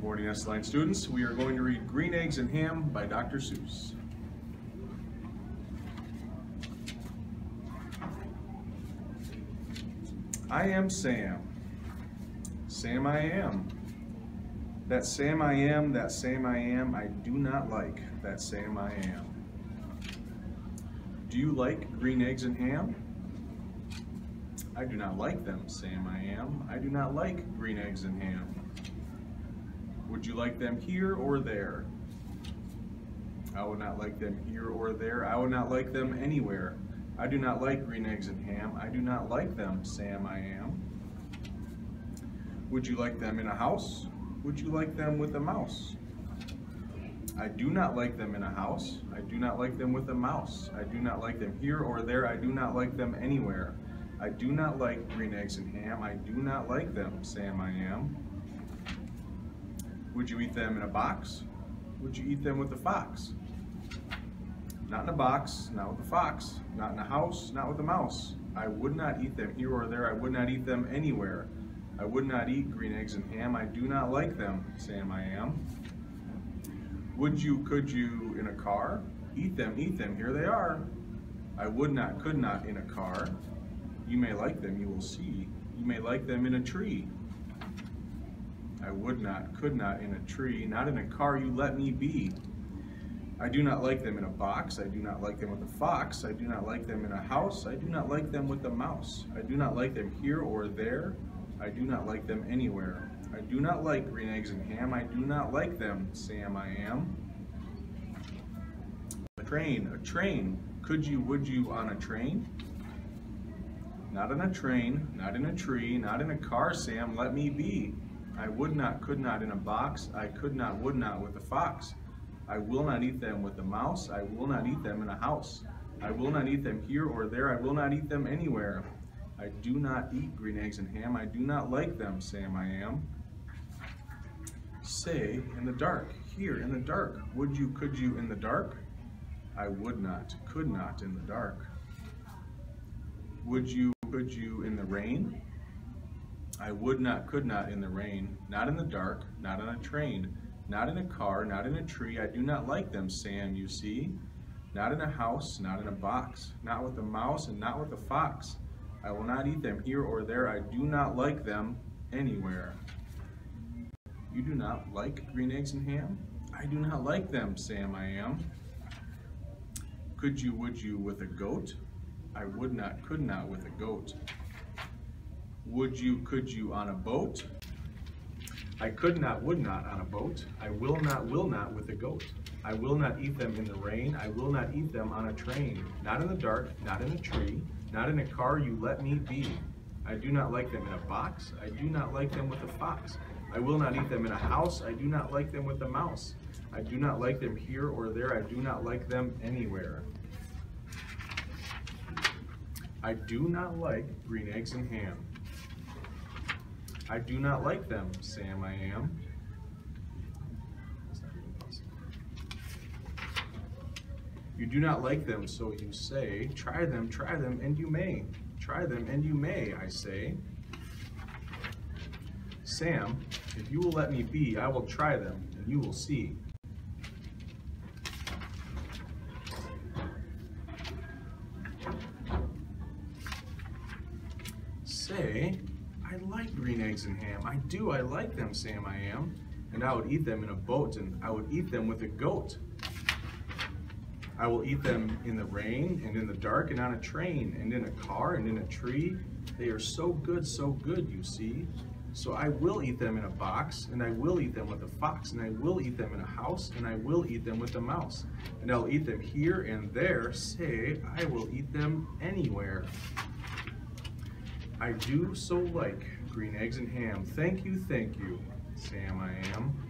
Good morning, Estelline students. We are going to read Green Eggs and Ham by Dr. Seuss. I am Sam. Sam I am. That Sam I am, that Sam I am, I do not like that Sam I am. Do you like green eggs and ham? I do not like them, Sam I am. I do not like green eggs and ham. Would you like them here or there? I would not like them here or there. I would not like them anywhere. I do not like green eggs and ham. I do not like them, Sam I am. Would you like them in a house? Would you like them with a mouse? I do not like them in a house. I do not like them with a mouse. I do not like them here or there. I do not like them anywhere. I do not like green eggs and ham. I do not like them, Sam I am. Would you eat them in a box? Would you eat them with a fox? Not in a box, not with a fox, not in a house, not with a mouse. I would not eat them here or there. I would not eat them anywhere. I would not eat green eggs and ham. I do not like them, Sam I am. Would you, could you in a car? Eat them, eat them, here they are. I would not, could not in a car. You may like them, you will see. You may like them in a tree. I would not, could not in a tree, not in a car, you let me be. I do not like them in a box, I do not like them with a fox, I do not like them in a house, I do not like them with a mouse. I do not like them here or there, I do not like them anywhere. I do not like green eggs and ham, I do not like them, Sam I am. A train, a train, could you, would you on a train? Not on a train, not in a tree, not in a car, Sam, let me be. I would not, could not in a box. I could not, would not with a fox. I will not eat them with a mouse. I will not eat them in a house. I will not eat them here or there. I will not eat them anywhere. I do not eat green eggs and ham. I do not like them, Sam I am. Say in the dark, here in the dark. Would you, could you in the dark? I would not, could not in the dark. Would you, could you in the rain? I would not, could not in the rain, not in the dark, not on a train, not in a car, not in a tree. I do not like them, Sam, you see. Not in a house, not in a box, not with a mouse and not with a fox. I will not eat them here or there. I do not like them anywhere. You do not like green eggs and ham? I do not like them, Sam I am. Could you, would you with a goat? I would not, could not with a goat. Would you, could you on a boat? I could not, would not on a boat. I will not, will not with a goat. I will not eat them in the rain. I will not eat them on a train. Not in the dark, not in a tree, not in a car, you let me be. I do not like them in a box. I do not like them with a fox. I will not eat them in a house. I do not like them with a mouse. I do not like them here or there. I do not like them anywhere. I do not like green eggs and ham. I do not like them, Sam I am. You do not like them, so you say, try them, try them, and you may. Try them, and you may, I say. Sam, if you will let me be, I will try them, and you will see. Say, like green eggs and ham. I do, I like them, Sam I am. And I would eat them in a boat, and I would eat them with a goat. I will eat them in the rain, and in the dark, and on a train, and in a car, and in a tree. They are so good, so good, you see. So I will eat them in a box, and I will eat them with a fox, and I will eat them in a house, and I will eat them with a mouse. And I'll eat them here and there. Say, I will eat them anywhere. I do so like green eggs and ham. Thank you, thank you, Sam I am.